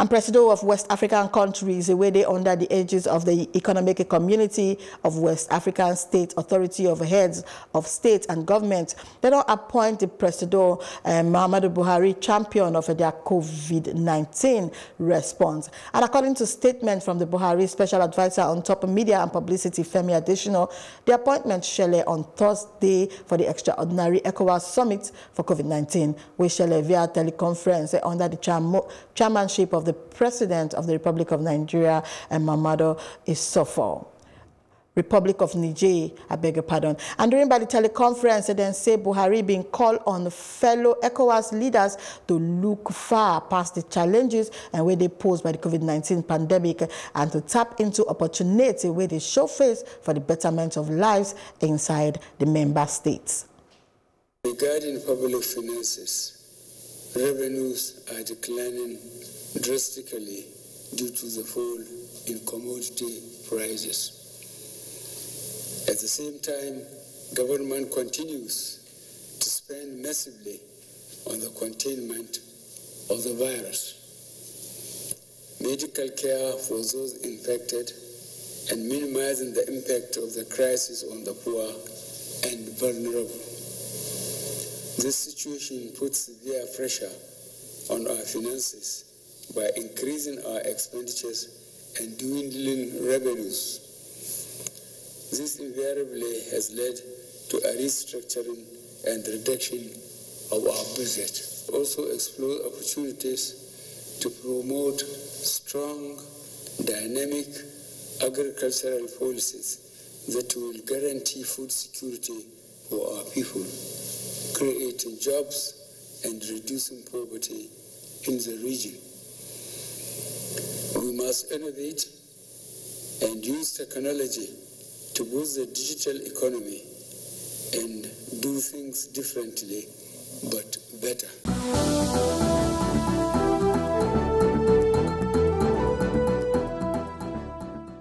And President of West African countries, where they under the aegis of the Economic Community of West African State Authority of Heads of State and Government, they don't appoint the President uh, Muhammadu Buhari champion of their COVID-19 response. And according to statement from the Buhari Special Advisor on Top Media and Publicity, Femi Adesina, the appointment shall on Thursday for the extraordinary ECOWAS Summit for COVID-19, which shall via teleconference under the chairmanship of the President of the Republic of Nigeria, eh, Mahamadou Issoufou. Republic of Niger, I beg your pardon. And during by the teleconference, eh, then say Buhari being called on fellow ECOWAS leaders to look far past the challenges and where they posed by the COVID-19 pandemic and to tap into opportunity where they show face for the betterment of lives inside the member states. Regarding public finances, revenues are declining drastically due to the fall in commodity prices. At the same time, government continues to spend massively on the containment of the virus. Medical care for those infected and minimizing the impact of the crisis on the poor and vulnerable. This situation puts severe pressure on our finances by increasing our expenditures and dwindling revenues. This invariably has led to a restructuring and reduction of our budget. Also explore opportunities to promote strong, dynamic agricultural policies that will guarantee food security for our people, creating jobs and reducing poverty in the region. We must innovate and use technology to boost the digital economy and do things differently but better.